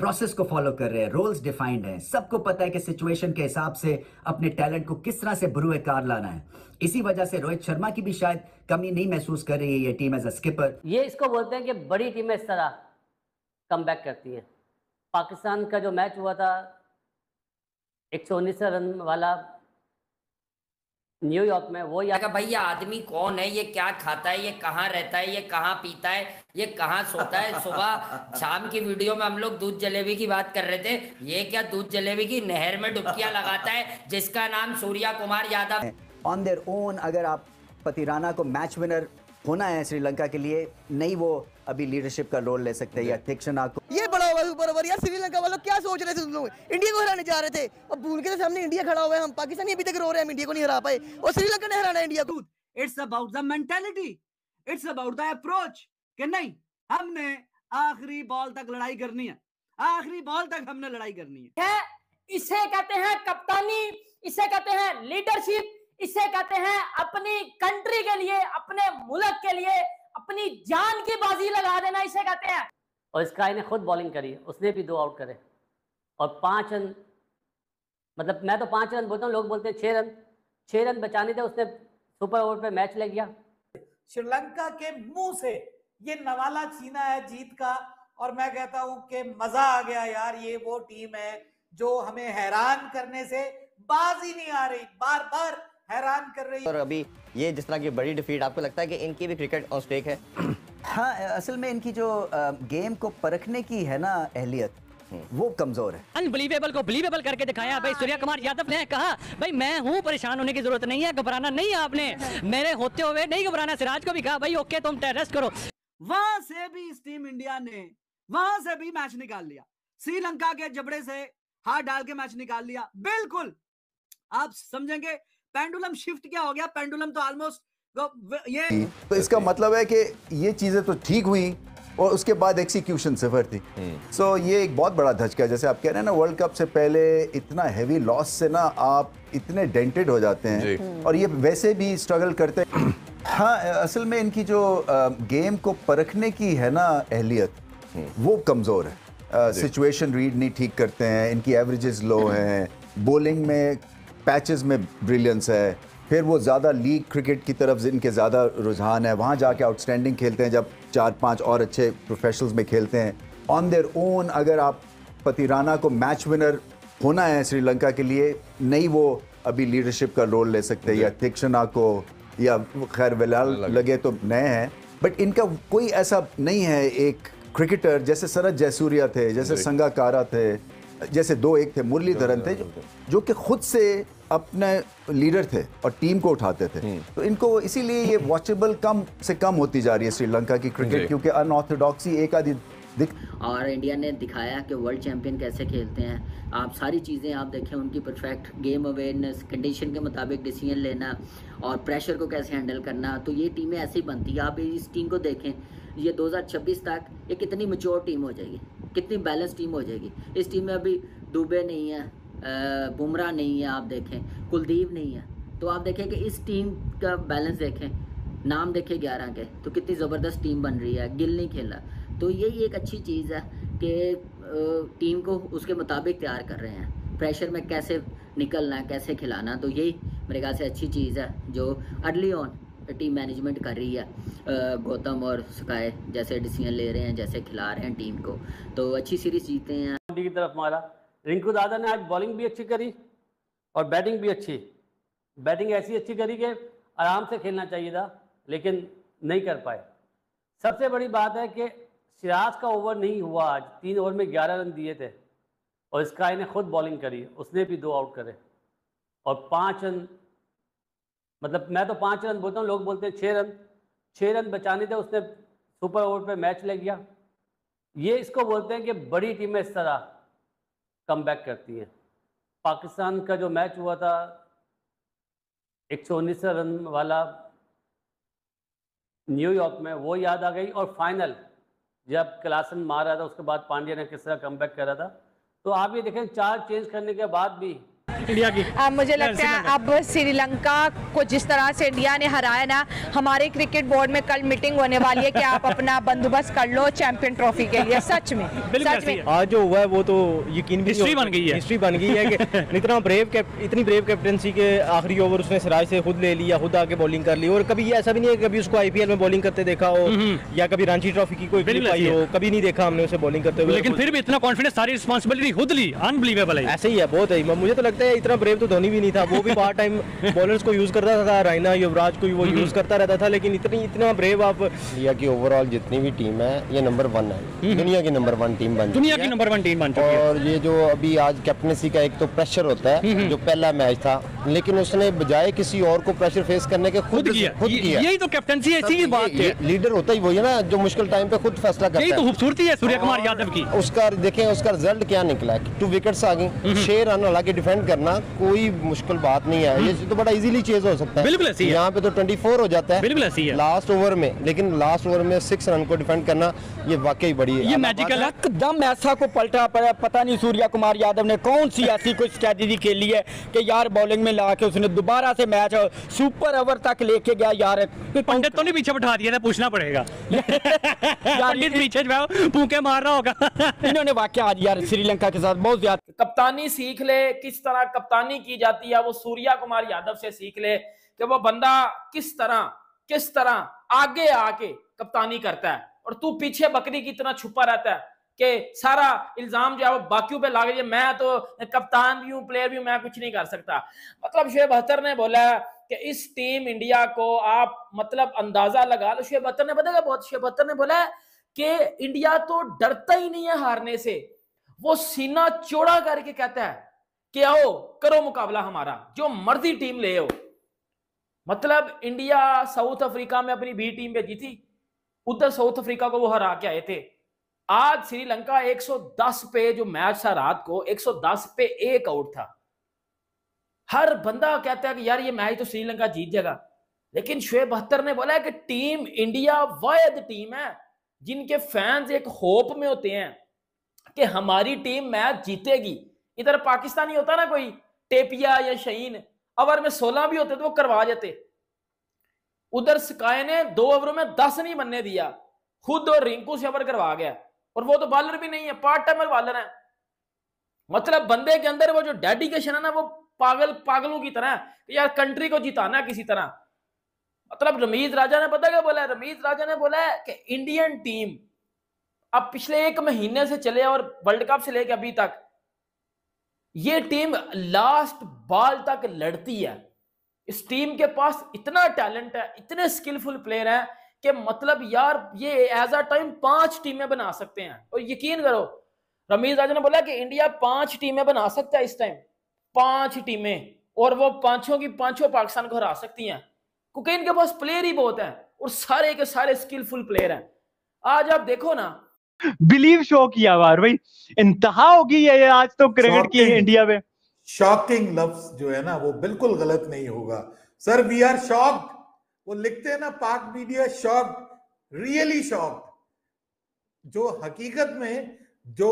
Process को follow कर रहे हैं रोल्स डिफाइंड हैं। सबको पता है कि सिचुएशन के हिसाब से अपने टैलेंट को किस तरह से बुरुए कार लाना है। इसी वजह से रोहित शर्मा की भी शायद कमी नहीं महसूस कर रही है, ये टीम एज अ स्किपर ये इसको बोलते हैं कि बड़ी टीमें इस तरह कम करती है। पाकिस्तान का जो मैच हुआ था, एक सौ उन्नीस रन वाला न्यूयॉर्क में वो लगा भाई ये आदमी कौन है? ये क्या खाता है? ये कहाँ रहता है? ये कहाँ पीता है? ये कहाँ सोता है? सुबह शाम की वीडियो में हम लोग दूध जलेबी की बात कर रहे थे। ये क्या दूध जलेबी की नहर में डुबकियाँ लगाता है जिसका नाम Surya Kumar Yadav. On their own अगर आप पतिराना को मैच विनर होना है श्रीलंका के लिए नहीं वो अभी लीडरशिप का रोल ले सकते हैं या थिक्शना को ओवर यार श्रीलंका वालों क्या सोच रहे थे तुम लोग? इंडिया को हराने जा रहे थे। अब भूल के सामने इंडिया खड़ा हुआ है हम। पाकिस्तानी अभी तक रो रहे हैं हम इंडिया को नहीं हरा पाए। और श्रीलंका ने हराना इंडिया को। It's about the mentality it's about the approach कि नहीं हमने आखिरी बॉल तक लड़ाई करनी है। आखिरी बॉल तक हमने लड़ाई करनी है। है इसे कहते हैं कप्तानी इसे कहते हैं लीडरशिप इसे कहते हैं अपनी कंट्री के लिए अपने मुल्क के लिए अपनी जान की बाजी लगा देना इसे कहते हैं। और स्काई ने खुद बॉलिंग करी उसने भी दो आउट करे। और पाँच रन मतलब मैं तो पाँच रन बोलता हूँ लोग बोलते हैं छह रन छह रन बचाने थे उसने सुपर ओवर पे मैच ले गया श्रीलंका के मुँह से ये नवाला छीना है जीत का और मैं कहता हूँ कि मज़ा आ गया यार ये वो टीम है जो हमें हैरान करने से बाज ही नहीं आ रही बार बार हैरान कर रही और अभी ये जिस तरह की बड़ी डिफीट आपको लगता है कि इनकी भी क्रिकेट ऑन स्टेक है? हाँ असल में इनकी जो गेम को परखने की है ना अहलियत वो कमज़ोर है। अनबिलीवेबल को बिलीवेबल करके दिखाया। भाई सूर्या कुमार यादव ने कहा भाई मैं हूँ परेशान होने की ज़रूरत नहीं है घबराना नहीं है आपने। मेरे होते हुए नहीं घबराना सिराज को भी कहा भाई ओके तुम टेरेस्ट करो। वहाँ से भी इस टीम इंडिया ने वहाँ से भी मैच निकाल लिया। श्रीलंका के जबड़े से हाथ डाल के मैच निकाल लिया। बिल्कुल। आप समझेंगे पेंडुलम शिफ्ट क्या हो गया? पेंडुलम तो ऑलमोस्ट ये तो इसका मतलब है कि ये चीज़ें तो ठीक हुई और उसके बाद एक्सिक्यूशन सिफर थी सो so, ये एक बहुत बड़ा धचका है। जैसे आप कह रहे हैं ना वर्ल्ड कप से पहले इतना हैवी लॉस से ना आप इतने डेंटेड हो जाते हैं। और ये वैसे भी स्ट्रगल करते हैं। हाँ असल में इनकी जो गेम को परखने की है ना अहलियत वो कमज़ोर है। सिचुएशन रीड नहीं ठीक करते हैं इनकी एवरेजेस लो हैं। बॉलिंग में पैचेस में ब्रिलियंस है। फिर वो ज़्यादा लीग क्रिकेट की तरफ़ इनके ज़्यादा रुझान है। वहाँ जाके आउटस्टैंडिंग खेलते हैं जब चार पाँच और अच्छे प्रोफेशनल्स में खेलते हैं। ऑन देयर ओन अगर आप पतिराना को मैच विनर होना है श्रीलंका के लिए नहीं वो अभी लीडरशिप का रोल ले सकते या थिक्शना को या खैर विलाल लगे तो नए हैं। बट इनका कोई ऐसा नहीं है एक क्रिकेटर जैसे सरत जयसूर्या थे जैसे संगाकारा थे जैसे दो एक थे मुरलीधरन थे। जो कि खुद से अपने लीडर थे और टीम को उठाते थे। तो इनको इसीलिए ये वॉचेबल कम से कम होती जा रही है श्रीलंका की क्रिकेट क्योंकि अनऑर्थोडॉक्सी एक आधी दिख और इंडिया ने दिखाया कि वर्ल्ड चैंपियन कैसे खेलते हैं। आप सारी चीज़ें आप देखें उनकी परफेक्ट गेम अवेयरनेस कंडीशन के मुताबिक डिसीज़न लेना और प्रेशर को कैसे हैंडल करना। तो ये टीमें ऐसी बनती है। आप इस टीम को देखें ये 2026 तक ये कितनी मच्योर टीम हो जाएगी कितनी बैलेंस टीम हो जाएगी। इस टीम में अभी दुबे नहीं है बुमराह नहीं है, आप देखें। कुलदीप नहीं है। तो आप देखें कि इस टीम का बैलेंस देखें। नाम देखें ग्यारह के। तो कितनी ज़बरदस्त टीम बन रही है। गिल नहीं खेला। तो यही एक अच्छी चीज़ है कि टीम को उसके मुताबिक तैयार कर रहे हैं। प्रेशर में कैसे निकलना है, कैसे खिलाना तो यही मेरे ख्याल से अच्छी चीज़ है जो अर्ली ऑन टीम मैनेजमेंट कर रही है। गौतम और स्काई जैसे डिसीज़न ले रहे हैं, जैसे खिला रहे हैं टीम को। तो अच्छी सीरीज़ जीते हैं। की तरफ़ मारा। रिंकू दादा ने आज बॉलिंग भी अच्छी करी और बैटिंग भी अच्छी। बैटिंग ऐसी अच्छी करी कि आराम से खेलना चाहिए था, लेकिन नहीं कर पाए। सबसे बड़ी बात है कि सिराज का ओवर नहीं हुआ आज। तीन ओवर में ग्यारह रन दिए थे और स्काई ने खुद बॉलिंग करी, उसने भी दो आउट करे। और पाँच रन मतलब मैं तो पाँच रन बोलता हूँ, लोग बोलते हैं छः रन छः रन बचाने थे, उसने सुपर ओवर पे मैच ले गया ये इसको बोलते हैं कि बड़ी टीम टीमें इस तरह कम बैक करती है। पाकिस्तान का जो मैच हुआ था, एक सौ उन्नीस रन वाला न्यूयॉर्क में, वो याद आ गई और फाइनल जब क्लासन मार रहा था, उसके बाद पांड्या ने किस तरह कम बैक करा था। तो आप ये देखें, चार चेंज करने के बाद भी इंडिया की। आ, मुझे लगता है अब श्रीलंका को जिस तरह से इंडिया ने हराया ना हमारे क्रिकेट बोर्ड में कल मीटिंग होने वाली है कि आप अपना बंदोबस्त कर लो चैंपियन ट्रॉफी के लिए सच में सच में। आज जो हुआ है वो तो यकीन भी History बन गई है। हिस्ट्री बन गई है कि इतना ब्रेव इतनी ब्रेव कैप्टनसी के आखिरी ओवर उसने सिराज से खुद ले लिया खुद आके बॉलिंग कर ली। और कभी ऐसा भी नहीं है कभी उसको आईपीएल में बॉलिंग करते देखा हो या कभी रांची ट्रॉफी की कोई बिल्कुल क्लिप आई हो कभी नहीं देखा हमने उसे बॉलिंग करते हुए। लेकिन फिर भी इतना कॉन्फिडेंस सारी रिस्पांसिबिलिटी खुद ली अनबिलीवेबल है ऐसे ही है बहुत है। मुझे तो लगता है इतना ब्रेव तो धोनी भी नहीं था। वो भी पार्ट टाइम बॉलर्स को यूज़ करता था रायना युवराज को वो यूज़ करता रहता था लेकिन इतनी इतना ब्रेव आप इंडिया की ओवरऑल जितनी भी टीम है ये नंबर वन है। दुनिया की नंबर वन टीम बन दुनिया की नंबर वन टीम बन और ये जो अभी आज कैप्टनसी का एक तो प्रेशर होता है जो पहला मैच था लेकिन उसने बजाय किसी और को प्रेशर फेस करने के खुद खुद किया। खुद किया। यही तो कैप्टनसी ऐसी की बात है। लीडर होता ही वही है ना जो मुश्किल टाइम पे खुद फैसला करता यही है। तो खूबसूरती है सूर्य कुमार यादव की। उसका देखें उसका रिज़ल्ट क्या निकला टू विकेट्स आ गई छह रन हालाँकि डिफेंड करना कोई मुश्किल बात नहीं है। ये तो बड़ा इजीली चेज हो सकता है। बिल्कुल ऐसी है। यहाँ पे तो 24 हो जाता है। बिल्कुल ऐसी है। लास्ट ओवर में लेकिन लास्ट ओवर में सिक्स रन को डिफेंड करना ये वाकई बड़ी ये मैजिकल है। एकदम ऐसा को पलटा पड़ा पता नहीं सूर्या कुमार यादव ने कौन सी ऐसी कोई स्ट्रेटजी खेली है कि यार बॉलिंग में ला के उसने दोबारा से मैच सुपर ओवर तक लेके गया यार। पंडित तो नहीं पीछे बैठा दिया था पूछना पड़ेगा। पंडित पीछे भूखे मार रहा होगा। इन्होंने वाकई आज यार श्रीलंका के साथ बहुत ज़्यादा कप्तानी सीख ले किस तरह कप्तानी की जाती है, वो सूर्या कुमार यादव से सीख ले कि वो बंदा किस तरह किस तरह आगे आके कप्तानी करता है। और तू पीछे बकरी की तरह छुपा रहता है कि सारा इल्ज़ाम जो है वो बाकियों पे लागे, मैं तो कप्तान भी हूँ प्लेयर भी हूँ, मैं कुछ नहीं कर सकता। मतलब शुएब अख्तर ने बोला कि इस टीम इंडिया को आप मतलब अंदाज़ा लगा लो। शुएब अख्तर ने बताया बहुत शुएब अख्तर ने बोला कि इंडिया तो डरता ही नहीं है हारने से। वो सीना चौड़ा करके कहता है कि आओ करो मुकाबला हमारा। जो मर्ज़ी टीम ले आओ। मतलब इंडिया साउथ अफ्रीका में अपनी बी टीम भेजी थी उधर साउथ अफ्रीका को वो हरा के आए थे। आज श्रीलंका 110 पे जो मैच था रात को 110 पे एक आउट था। हर बंदा कहता है कि यार ये मैच तो श्रीलंका जीत जाएगा। लेकिन शुएब अख्तर ने बोला है कि टीम इंडिया वायद टीम है, जिनके फैंस एक होप में होते हैं कि हमारी टीम मैच जीतेगी। इधर पाकिस्तानी होता ना कोई, टेपिया या शहीन ओवर में सोलह भी होते तो वो करवा जाते उधर स्काई ने, दो ओवरों में दस नहीं बनने दिया। खुद और रिंकू से ओवर करवा गया। और वो तो बॉलर भी नहीं है पार्ट टाइमर बॉलर है। मतलब बंदे के अंदर वो जो डेडिकेशन है ना, वो पागल, पागलों की तरह कि यार कंट्री को जिताना किसी तरह। मतलब रमीज राजा ने पता क्या बोला है? रमीज राजा ने बोला है कि इंडियन टीम अब पिछले एक महीने से चले और वर्ल्ड कप से लेके अभी तक ये टीम लास्ट बॉल तक लड़ती है। इस टीम के पास इतना टैलेंट है, इतने स्किलफुल प्लेयर हैं कि मतलब यार, ये एज अ टाइम पाँच टीमें बना सकते हैं। और यकीन करो रमीज राजा ने बोला कि इंडिया पाँच टीमें बना सकता है इस टाइम पाँच टीमें, और वो पाँचों की पाँचों पाकिस्तान को हरा सकती हैं। क्योंकि इनके पास प्लेयर ही बहुत हैं, और सारे के सारे स्किलफुल प्लेयर हैं। आज आप देखो ना बिलीव शो किया यार भाई इंतहा होगी ये आज तो क्रिकेट की इंडिया में। शॉकिंग लफ्ज जो है ना वो बिल्कुल गलत नहीं होगा। सर वी आर शॉक्ड वो लिखते हैं ना पाक मीडिया शॉक्ड रियली शॉक्ड जो हकीकत में जो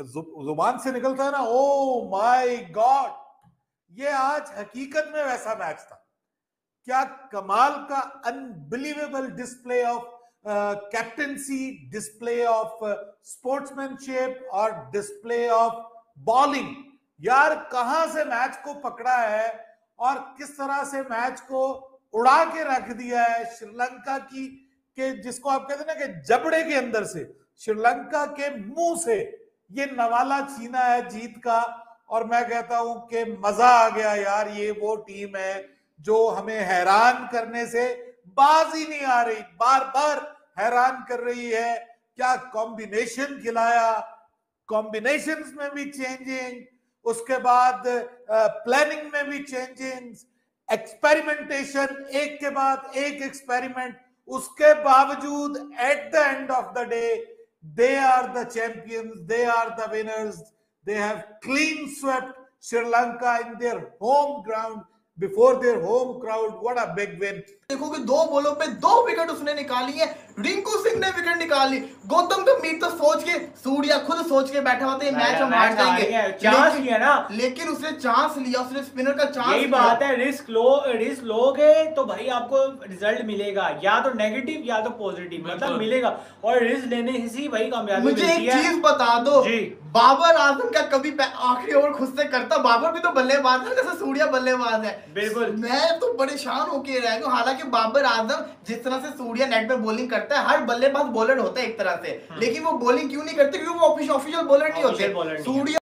ज़ुबान से निकलता है ना ओ माय गॉड ये आज हकीकत में वैसा मैच था। क्या कमाल का unbelievable display of captaincy display of sportsmanship और डिस्प्ले ऑफ़ बॉलिंग यार, कहाँ से मैच को पकड़ा है और किस तरह से मैच को उड़ा के रख दिया है श्रीलंका की, के जिसको आप कहते ना कि जबड़े के अंदर से, श्रीलंका के मुँह से ये नवाला छीना है जीत का। और मैं कहता हूँ कि मज़ा आ गया यार, ये वो टीम है जो हमें हैरान करने से बाज ही नहीं आ रही बार बार हैरान कर रही है, क्या कॉम्बिनेशन खिलाया? कॉम्बिनेशन में भी चेंजिंग उसके बाद प्लानिंग में भी चेंजिंग एक्सपेरिमेंटेशन एक के बाद एक एक्सपेरिमेंट उसके बावजूद at the end of the day they are the champions they are the winners they have clean swept Sri Lanka in their home ground before their home crowd what a big win देखो कि दो बॉलों पे दो wicket उसने निकाली है। रिंकू सिंह ने विकेट निकाल ली। गौतम गंभीर तो सोच के सूर्या खुद सोच के बैठा हुआ था ये मैच हम हार जाएँगे। चांस लेकिन- लिया ना। लेकिन उसने चांस लिया उसने स्पिनर का चांस यही बात है रिस्क लो रिस्क लोगे तो भाई आपको रिज़ल्ट मिलेगा। या तो नेगेटिव या तो पॉजिटिव मतलब मिलेगा। और रिस्क लेने से ही भाई कामयाबी मुझे एक चीज़ बता दो। बाबर आज़म का कभी आखिरी ओवर खुद से करता बाबर भी तो बल्लेबाज है जैसे सूर्या बल्लेबाज है। बिल्कुल। मैं तो परेशान होके रह गया हालाँकि बाबर आज़म जिस तरह से सूर्या नेट में बॉलिंग करता है हर बल्लेबाज बॉलर होता है एक तरह से। लेकिन वो बॉलिंग क्यों नहीं करते? क्योंकि वो ऑफिशियल बॉलर नहीं होते। सूर्या